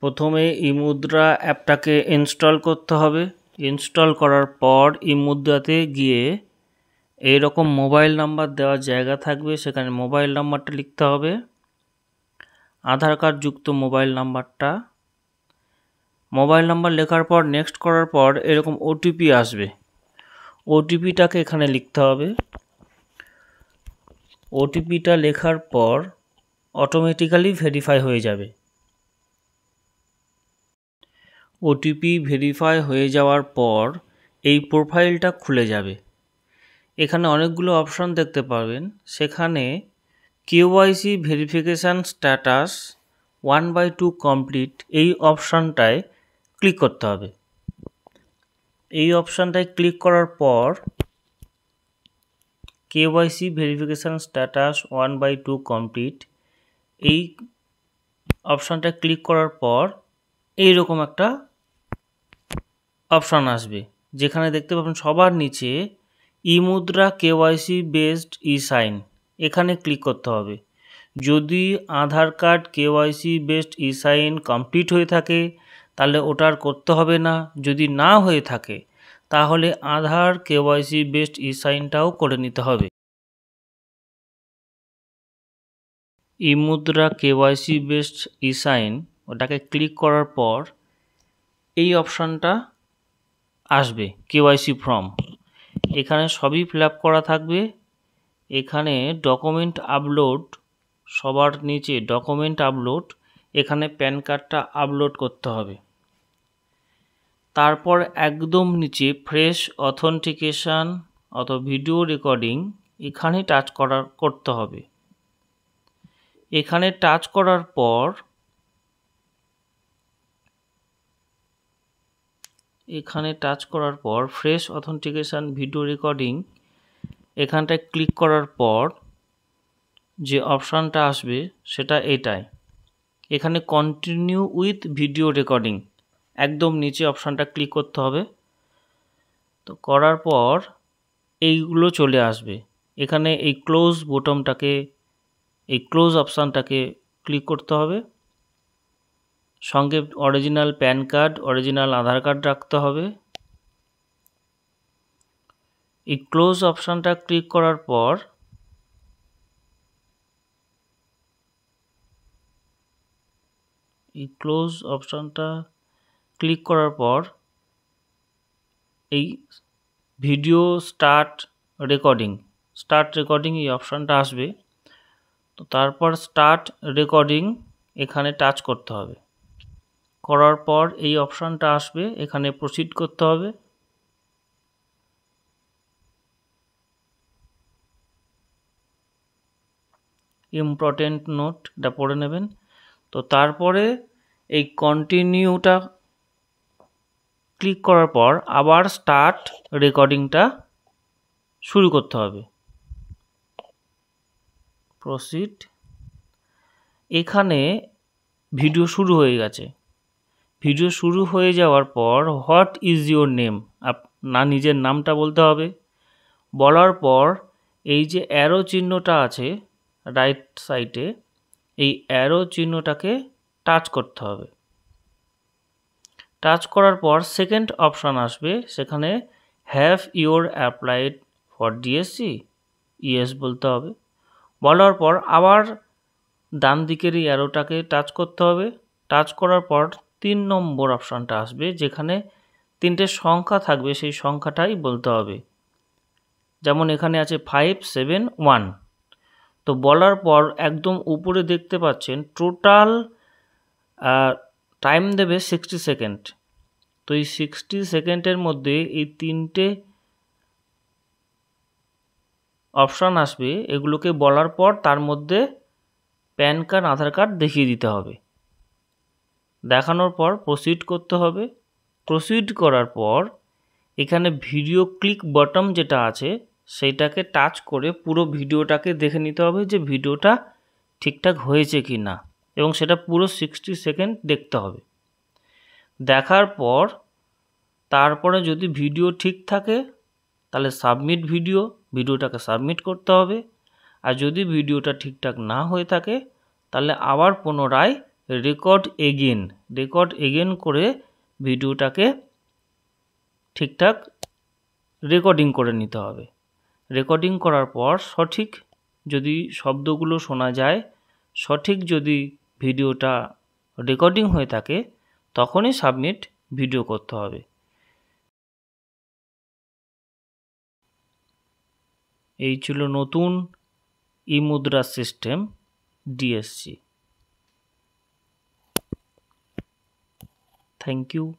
প্রথমে ইমুদ্রা অ্যাপটাকে ইনস্টল করতে হবে। ইনস্টল করার পর ইমুদ্রাতে গিয়ে এইরকম মোবাইল নাম্বার দেওয়ার জায়গা থাকবে, সেখানে মোবাইল নাম্বারটা লিখতে হবে। আধার কার্ড যুক্ত মোবাইল নাম্বারটা। মোবাইল নাম্বার লেখার পর, নেক্সট করার পর এরকম ওটিপি আসবে। ওটিপিটাকে এখানে লিখতে হবে। ওটিপিটা লেখার পর অটোমেটিক্যালি ভেরিফাই হয়ে যাবে। ওটিপি ভেরিফাই হয়ে যাওয়ার পর এই প্রোফাইলটা খুলে যাবে। এখানে অনেকগুলো অপশান দেখতে পাবেন। সেখানে KYC verification status one by two complete এই অপশানটায় ক্লিক করতে হবে। এই অপশানটায় ক্লিক করার পর KYC verification status one by two complete এই অপশানটা ক্লিক করার পর এইরকম একটা অপশান আসবে। যেখানে দেখতে পাবেন সবার নিচে e Mudra KYC based e sign এখানে ক্লিক করতে হবে। যদি Aadhaar card KYC based e sign complete হয়ে থাকে, তাহলে ওটার করতে হবে না। যদি না হয়ে থাকে, তাহলে আধার কেওয়াইসি বেসড ই সাইনটাও করে নিতে হবে। E Mudra KYC based e sign ওটাকে ক্লিক করার পর এই অপশানটা আসবে কেওয়াইসি ফর্ম এখানে সবই ফিল করা থাকবে। এখানে ডকুমেন্ট আপলোড সবার নিচে ডকুমেন্ট আপলোড এখানে প্যান কার্ডটা আপলোড করতে হবে। তারপর একদম নিচে ফ্রেশ অথেন্টিকেশান অত ভিডিও রেকর্ডিং এখানে টাচ করার, করতে হবে। এখানে টাচ করার পর এখানে টাচ করার পর ফ্রেশ অথেন্টিকেশান ভিডিও রেকর্ডিং এখানটায় ক্লিক করার পর যে অপশানটা আসবে, সেটা এটাই। এখানে কন্টিনিউ উইথ ভিডিও রেকর্ডিং একদম নিচে অপশানটা ক্লিক করতে হবে। তো করার পর এইগুলো চলে আসবে। এখানে এই ক্লোজ বোটমটাকে এই ক্লোজ অপশানটাকে ক্লিক করতে হবে। সঙ্গে original PAN card original Aadhaar card রাখতে হবে। এই ক্লোজ অপশানটা ক্লিক করার পর এই ক্লোজ অপশানটা ক্লিক করার পর এই video start recording start recording এই অপশানটা আসবে। তো তারপর স্টার্ট রেকর্ডিং এখানে টাচ করতে হবে। করার পর এই অপশানটা আসবে, এখানে প্রসিড করতে হবে। ইম্পর্টেন্ট নোট এটা পড়ে নেবেন। তো তারপরে এই কন্টিনিউটা ক্লিক করার পর আবার স্টার্ট রেকর্ডিংটা শুরু করতে হবে। প্রসিড এখানে ভিডিও শুরু হয়ে গেছে। ভিডিও শুরু হয়ে যাওয়ার পর, হোয়াট ইজ ইউর নেম? আপ, না, নিজের নামটা বলতে হবে। বলার পর, এই যে অ্যারো চিহ্নটা আছে, রাইট সাইডে, এই অ্যারো চিহ্নটাকে টাচ করতে হবে। টাচ করার পর সেকেন্ড অপশান আসবে, সেখানে have your applied for DSC? Yes বলতে হবে। বলার পর আবার ডান দিকের এই অ্যারোটাকে টাচ করতে হবে। টাচ করার পর তিন নম্বর অপশানটা আসবে, যেখানে তিনটে সংখ্যা থাকবে, সেই সংখ্যাটাই বলতে হবে। যেমন এখানে আছে ফাইভ সেভেন ওয়ান তো বলার পর একদম উপরে দেখতে পাচ্ছেন টোটাল টাইম দেবে সিক্সটি সেকেন্ড তো এই সিক্সটি সেকেন্ডের মধ্যে এই তিনটে অপশান আসবে, এগুলোকে বলার পর তার মধ্যে প্যান কার্ড, আধার কার্ড দেখিয়ে দিতে হবে। দেখানোর পর প্রসিড করতে হবে। প্রসিড করার পর এখানে ভিডিও ক্লিক বটম যেটা আছে, সেইটাকে টাচ করে পুরো ভিডিওটাকে দেখে নিতে হবে যে ভিডিওটা ঠিকঠাক হয়েছে কি না এবং সেটা পুরো সিক্সটি সেকেন্ড দেখতে হবে। দেখার পর তারপরে যদি ভিডিও ঠিক থাকে, তাহলে সাবমিট ভিডিও ভিডিওটাকে সাবমিট করতে হবে। আর যদি ভিডিওটা ঠিকঠাক না হয়ে থাকে, তাহলে আবার পুনরায় রেকর্ড এগেন রেকর্ড এগেন করে ভিডিওটাকে ঠিকঠাক রেকর্ডিং করে নিতে হবে। রেকর্ডিং করার পর সঠিক যদি শব্দগুলো শোনা যায়, সঠিক যদি ভিডিওটা রেকর্ডিং হয়ে থাকে, তখনই সাবমিট ভিডিও করতে হবে। এই ছিল নতুন ই মুদ্রা সিস্টেম ডিএসসি Thank you.